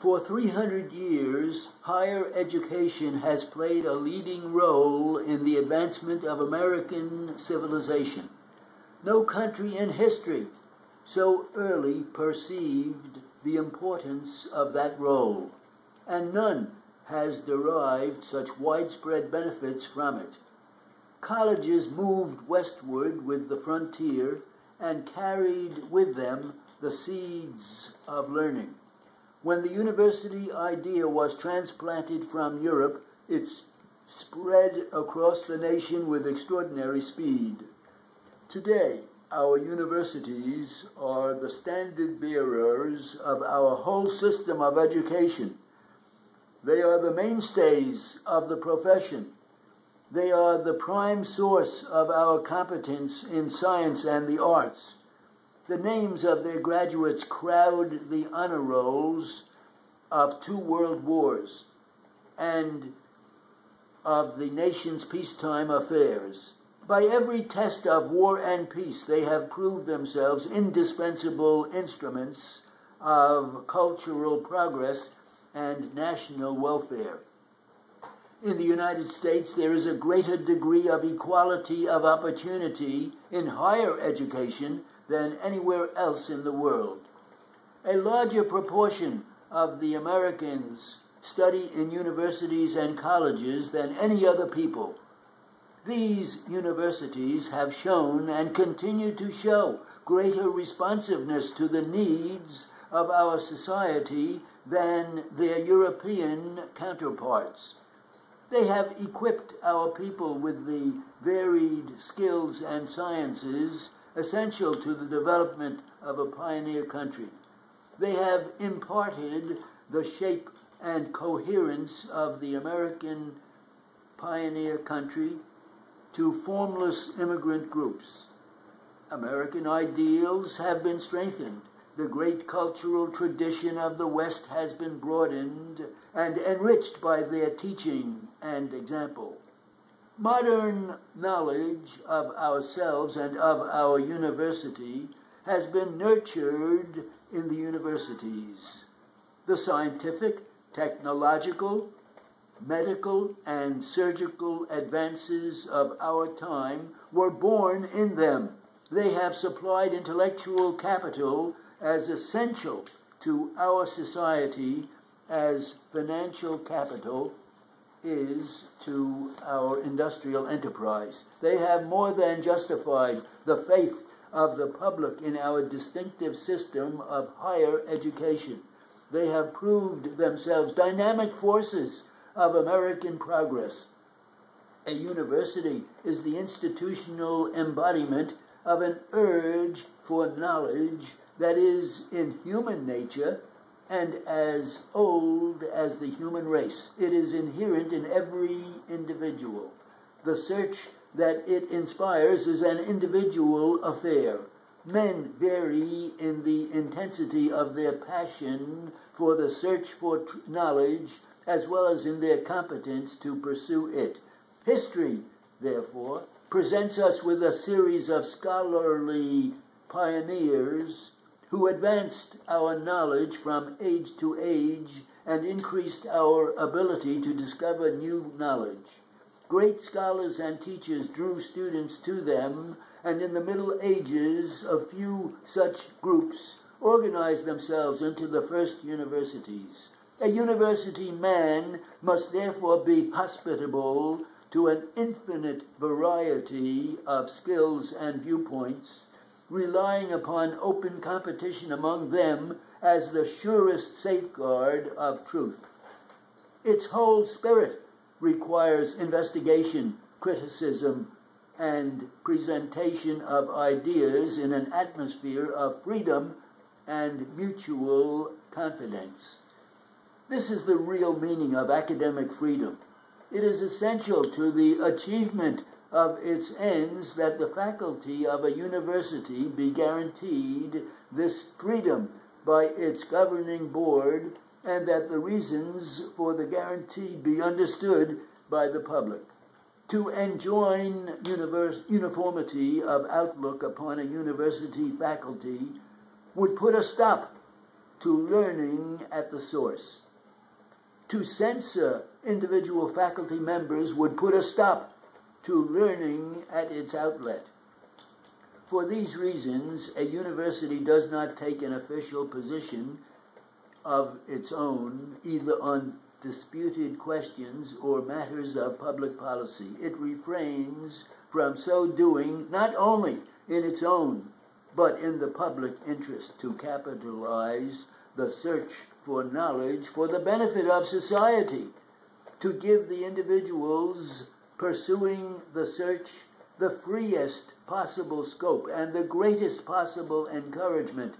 For 300 years, higher education has played a leading role in the advancement of American civilization. No country in history so early perceived the importance of that role, and none has derived such widespread benefits from it. Colleges moved westward with the frontier and carried with them the seeds of learning. When the university idea was transplanted from Europe, it spread across the nation with extraordinary speed. Today, our universities are the standard bearers of our whole system of education. They are the mainstays of the profession. They are the prime source of our competence in science and the arts. The names of their graduates crowd the honor rolls of two world wars and of the nation's peacetime affairs. By every test of war and peace, they have proved themselves indispensable instruments of cultural progress and national welfare. In the United States, there is a greater degree of equality of opportunity in higher education than anywhere else in the world. A larger proportion of the Americans study in universities and colleges than any other people. These universities have shown and continue to show greater responsiveness to the needs of our society than their European counterparts. They have equipped our people with the varied skills and sciences essential to the development of a pioneer country. They have imparted the shape and coherence of the American pioneer country to formless immigrant groups. American ideals have been strengthened. The great cultural tradition of the West has been broadened and enriched by their teaching and example. Modern knowledge of ourselves and of our university has been nurtured in the universities. The scientific, technological, medical, and surgical advances of our time were born in them. They have supplied intellectual capital as essential to our society as financial capital is to our industrial enterprise. They have more than justified the faith of the public in our distinctive system of higher education. They have proved themselves dynamic forces of American progress. A university is the institutional embodiment of an urge for knowledge that is in human nature and as old as the human race. It is inherent in every individual. The search that it inspires is an individual affair. Men vary in the intensity of their passion for the search for knowledge as well as in their competence to pursue it. History, therefore, presents us with a series of scholarly pioneers who advanced our knowledge from age to age and increased our ability to discover new knowledge. Great scholars and teachers drew students to them, and in the Middle Ages, a few such groups organized themselves into the first universities. A university man must therefore be hospitable to an infinite variety of skills and viewpoints relying upon open competition among them as the surest safeguard of truth. Its whole spirit requires investigation, criticism, and presentation of ideas in an atmosphere of freedom and mutual confidence. This is the real meaning of academic freedom. It is essential to the achievement of its ends that the faculty of a university be guaranteed this freedom by its governing board and that the reasons for the guarantee be understood by the public. To enjoin universe, uniformity of outlook upon a university faculty would put a stop to learning at the source. To censor individual faculty members would put a stop to learning at its outlet. For these reasons, a university does not take an official position of its own, either on disputed questions or matters of public policy. It refrains from so doing not only in its own, but in the public interest to capitalize the search for knowledge for the benefit of society, to give the individuals pursuing the search the freest possible scope and the greatest possible encouragement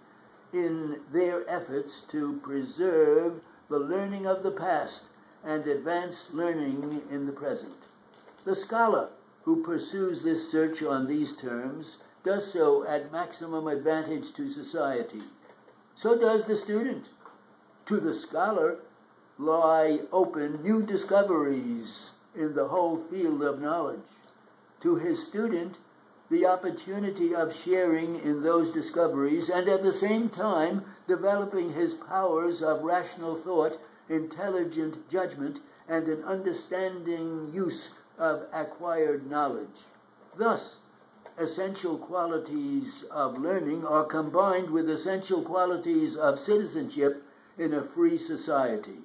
in their efforts to preserve the learning of the past and advance learning in the present. The scholar who pursues this search on these terms does so at maximum advantage to society. So does the student. To the scholar lie open new discoveries in the whole field of knowledge. To his student, the opportunity of sharing in those discoveries and at the same time developing his powers of rational thought, intelligent judgment, and an understanding use of acquired knowledge. Thus, essential qualities of learning are combined with essential qualities of citizenship in a free society.